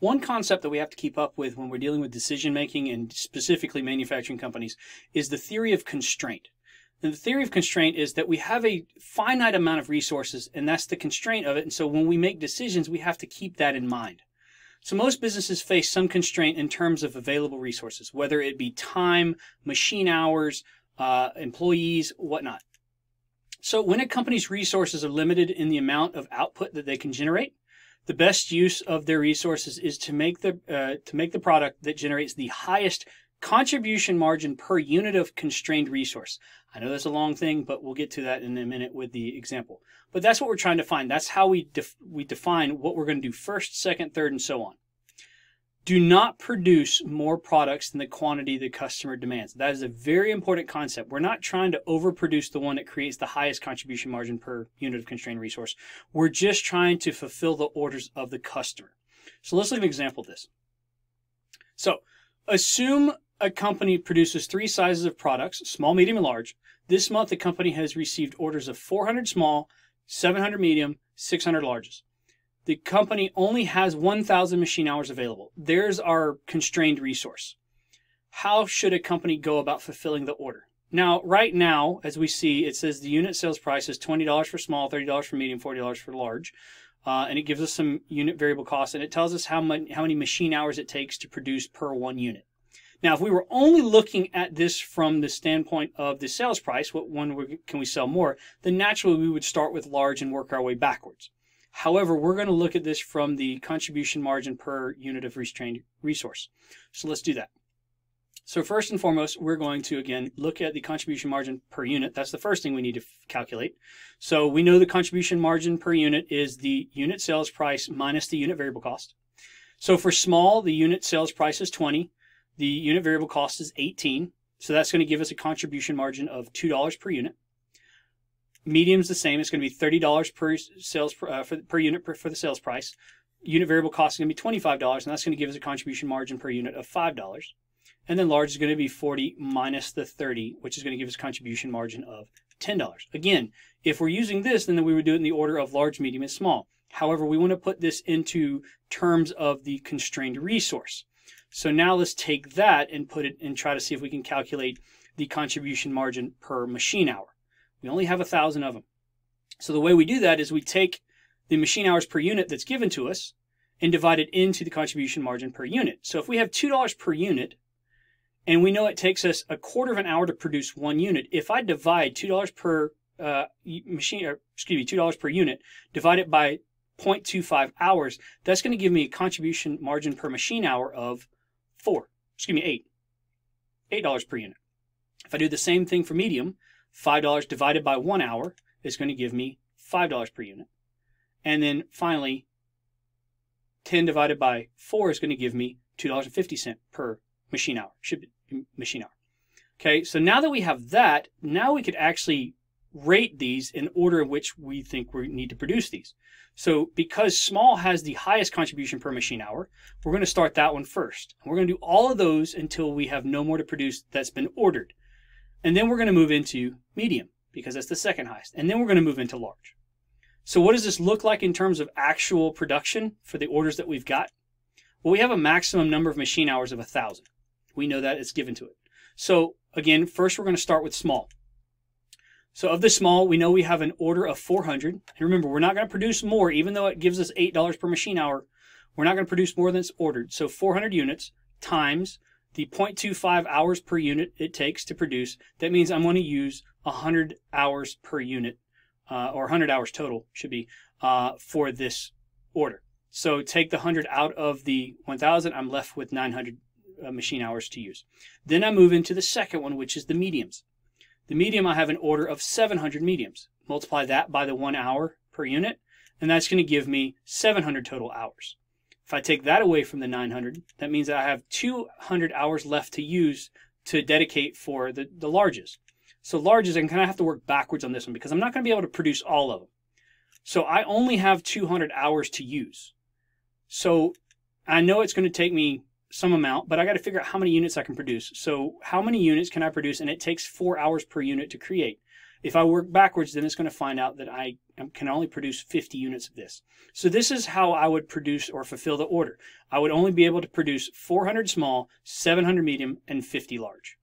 One concept that we have to keep up with when we're dealing with decision making and specifically manufacturing companies is the theory of constraint. And the theory of constraint is that we have a finite amount of resources and that's the constraint of it. And so when we make decisions, we have to keep that in mind. So most businesses face some constraint in terms of available resources, whether it be time, machine hours, uh, employees, whatnot. So when a company's resources are limited in the amount of output that they can generate, the best use of their resources is to make the uh, to make the product that generates the highest contribution margin per unit of constrained resource. I know that's a long thing, but we'll get to that in a minute with the example. But that's what we're trying to find. That's how we def we define what we're going to do first, second, third, and so on do not produce more products than the quantity the customer demands. That is a very important concept. We're not trying to overproduce the one that creates the highest contribution margin per unit of constrained resource. We're just trying to fulfill the orders of the customer. So let's look at an example of this. So assume a company produces three sizes of products, small, medium, and large. This month, the company has received orders of 400 small, 700 medium, 600 larges the company only has 1,000 machine hours available. There's our constrained resource. How should a company go about fulfilling the order? Now, right now, as we see, it says the unit sales price is $20 for small, $30 for medium, $40 for large. Uh, and it gives us some unit variable costs, and it tells us how, much, how many machine hours it takes to produce per one unit. Now, if we were only looking at this from the standpoint of the sales price, what one can we sell more, then naturally we would start with large and work our way backwards. However, we're going to look at this from the contribution margin per unit of restrained resource. So let's do that. So first and foremost, we're going to, again, look at the contribution margin per unit. That's the first thing we need to calculate. So we know the contribution margin per unit is the unit sales price minus the unit variable cost. So for small, the unit sales price is 20. The unit variable cost is 18. So that's going to give us a contribution margin of $2 per unit. Medium's the same. It's going to be thirty dollars per sales uh, for, per unit per, for the sales price. Unit variable cost is going to be twenty five dollars, and that's going to give us a contribution margin per unit of five dollars. And then large is going to be forty minus the thirty, which is going to give us a contribution margin of ten dollars. Again, if we're using this, then we would do it in the order of large, medium, and small. However, we want to put this into terms of the constrained resource. So now let's take that and put it and try to see if we can calculate the contribution margin per machine hour. We only have a thousand of them. So the way we do that is we take the machine hours per unit that's given to us and divide it into the contribution margin per unit. So if we have $2 per unit and we know it takes us a quarter of an hour to produce one unit, if I divide $2 per uh, machine, or excuse me, $2 per unit, divide it by 0.25 hours, that's going to give me a contribution margin per machine hour of four, excuse me, eight, $8 per unit. If I do the same thing for medium, $5 divided by one hour is going to give me $5 per unit. And then finally, 10 divided by 4 is going to give me $2.50 per machine hour, should be machine hour. Okay, so now that we have that, now we could actually rate these in order in which we think we need to produce these. So because small has the highest contribution per machine hour, we're going to start that one first. We're going to do all of those until we have no more to produce that's been ordered. And then we're going to move into medium because that's the second highest. And then we're going to move into large. So what does this look like in terms of actual production for the orders that we've got? Well, we have a maximum number of machine hours of a 1,000. We know that it's given to it. So again, first we're going to start with small. So of the small, we know we have an order of 400. And remember, we're not going to produce more, even though it gives us $8 per machine hour. We're not going to produce more than it's ordered. So 400 units times the 0.25 hours per unit it takes to produce, that means I'm going to use 100 hours per unit, uh, or 100 hours total should be, uh, for this order. So take the 100 out of the 1000, I'm left with 900 uh, machine hours to use. Then I move into the second one, which is the mediums. The medium, I have an order of 700 mediums. Multiply that by the one hour per unit, and that's going to give me 700 total hours. If I take that away from the 900, that means that I have 200 hours left to use to dedicate for the, the larges. So larges, I'm kind of have to work backwards on this one because I'm not going to be able to produce all of them. So I only have 200 hours to use. So I know it's going to take me some amount, but I got to figure out how many units I can produce. So how many units can I produce? And it takes four hours per unit to create. If I work backwards, then it's going to find out that I can only produce 50 units of this. So this is how I would produce or fulfill the order. I would only be able to produce 400 small, 700 medium, and 50 large.